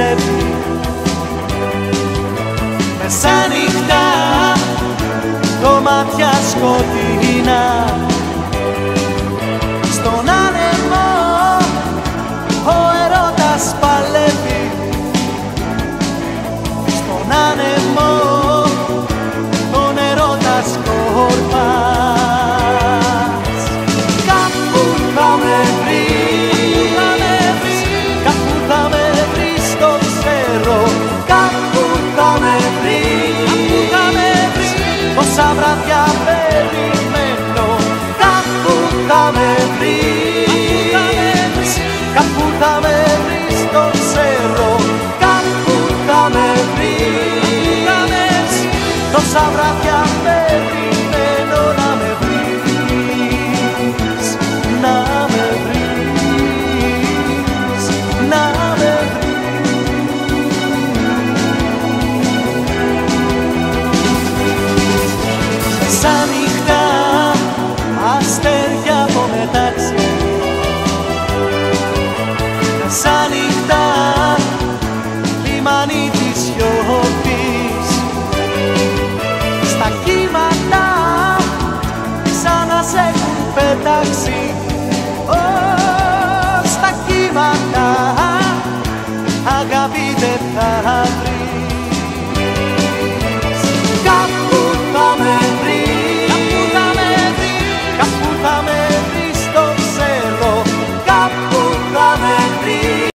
step. Mas σαν βράδια περιμένω να με βρεις, να με βρεις, να με βρεις. Σαν νύχτα αστέρια από μετάξι, σαν νύχτα λιμάνι capite agapite patri